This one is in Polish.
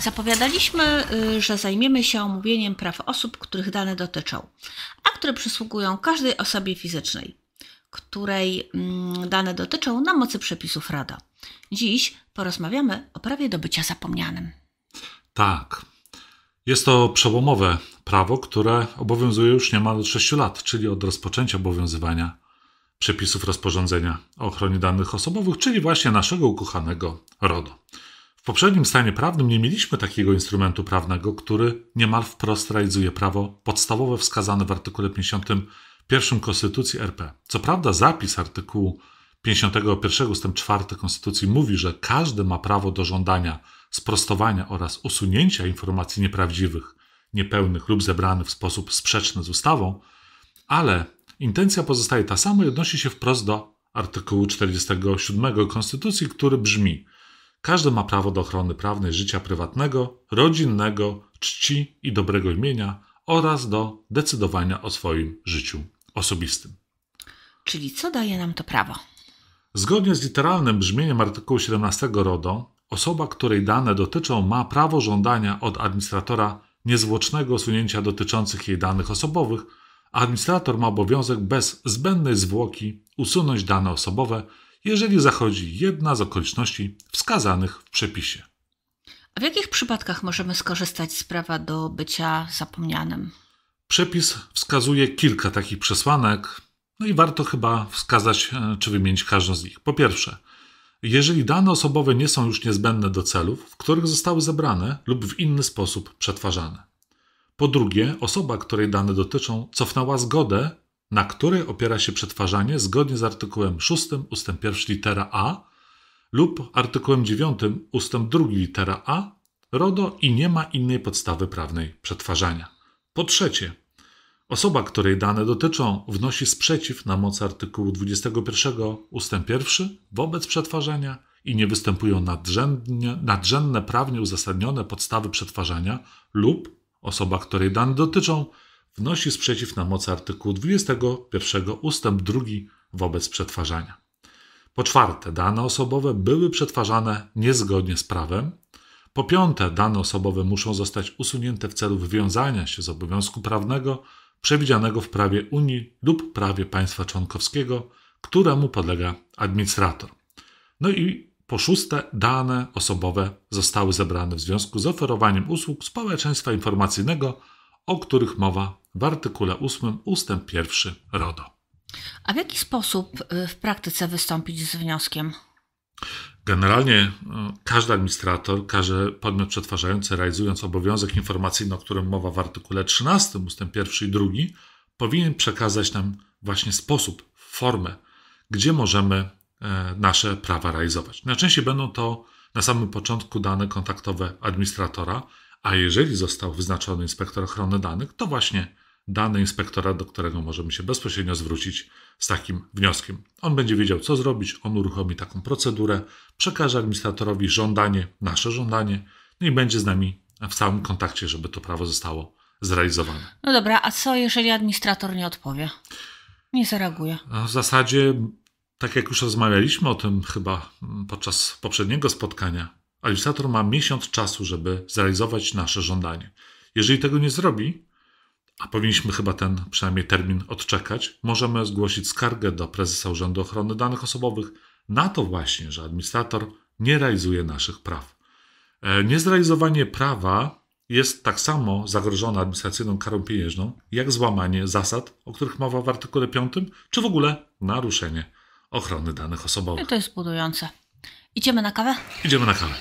Zapowiadaliśmy, y, że zajmiemy się omówieniem praw osób, których dane dotyczą, a które przysługują każdej osobie fizycznej, której mm, dane dotyczą na mocy przepisów RADA. Dziś porozmawiamy o prawie do bycia zapomnianym. Tak. Jest to przełomowe prawo, które obowiązuje już niemal od 6 lat, czyli od rozpoczęcia obowiązywania przepisów rozporządzenia o ochronie danych osobowych, czyli właśnie naszego ukochanego RODO. Poprzednim stanie prawnym nie mieliśmy takiego instrumentu prawnego, który niemal wprost realizuje prawo podstawowe wskazane w artykule 51 Konstytucji RP. Co prawda zapis artykułu 51 ust. 4 Konstytucji mówi, że każdy ma prawo do żądania sprostowania oraz usunięcia informacji nieprawdziwych, niepełnych lub zebranych w sposób sprzeczny z ustawą, ale intencja pozostaje ta sama i odnosi się wprost do artykułu 47 Konstytucji, który brzmi: Każdy ma prawo do ochrony prawnej życia prywatnego, rodzinnego, czci i dobrego imienia oraz do decydowania o swoim życiu osobistym. Czyli co daje nam to prawo? Zgodnie z literalnym brzmieniem artykułu 17 RODO, osoba, której dane dotyczą, ma prawo żądania od administratora niezwłocznego usunięcia dotyczących jej danych osobowych, a administrator ma obowiązek bez zbędnej zwłoki usunąć dane osobowe, jeżeli zachodzi jedna z okoliczności wskazanych w przepisie. A w jakich przypadkach możemy skorzystać z prawa do bycia zapomnianym? Przepis wskazuje kilka takich przesłanek, no i warto chyba wskazać e, czy wymienić każdą z nich. Po pierwsze, jeżeli dane osobowe nie są już niezbędne do celów, w których zostały zebrane lub w inny sposób przetwarzane. Po drugie, osoba, której dane dotyczą, cofnęła zgodę, na której opiera się przetwarzanie zgodnie z artykułem 6 ust. 1 litera a lub artykułem 9 ust. 2 litera a RODO i nie ma innej podstawy prawnej przetwarzania. Po trzecie, Osoba, której dane dotyczą, wnosi sprzeciw na mocy artykułu 21 ust. 1 wobec przetwarzania i nie występują nadrzędne prawnie uzasadnione podstawy przetwarzania lub osoba, której dane dotyczą, wnosi sprzeciw na mocy artykułu 21 ust. 2 wobec przetwarzania. Po czwarte, dane osobowe były przetwarzane niezgodnie z prawem. Po piąte, dane osobowe muszą zostać usunięte w celu wywiązania się z obowiązku prawnego przewidzianego w prawie Unii lub prawie państwa członkowskiego, któremu podlega administrator. No i po szóste, dane osobowe zostały zebrane w związku z oferowaniem usług społeczeństwa informacyjnego, o których mowa w artykule 8 ust. 1 RODO. A w jaki sposób y, w praktyce wystąpić z wnioskiem? Generalnie e, każdy administrator, każdy podmiot przetwarzający, realizując obowiązek informacyjny, o którym mowa w artykule 13 ust. 1 i 2, powinien przekazać nam właśnie sposób, formę, gdzie możemy e, nasze prawa realizować. Najczęściej będą to na samym początku dane kontaktowe administratora, a jeżeli został wyznaczony inspektor ochrony danych, to właśnie dane inspektora, do którego możemy się bezpośrednio zwrócić z takim wnioskiem. On będzie wiedział, co zrobić, on uruchomi taką procedurę, przekaże administratorowi żądanie, nasze żądanie, no i będzie z nami w całym kontakcie, żeby to prawo zostało zrealizowane. No dobra, a co jeżeli administrator nie odpowie? Nie zareaguje? W zasadzie, tak jak już rozmawialiśmy o tym chyba podczas poprzedniego spotkania, administrator ma miesiąc czasu, żeby zrealizować nasze żądanie. Jeżeli tego nie zrobi, a powinniśmy chyba ten przynajmniej termin odczekać, możemy zgłosić skargę do prezesa Urzędu Ochrony Danych Osobowych na to właśnie, że administrator nie realizuje naszych praw. E, niezrealizowanie prawa jest tak samo zagrożone administracyjną karą pieniężną, jak złamanie zasad, o których mowa w artykule 5, czy w ogóle naruszenie ochrony danych osobowych. I to jest budujące. Idziemy na kawę? Idziemy na kawę.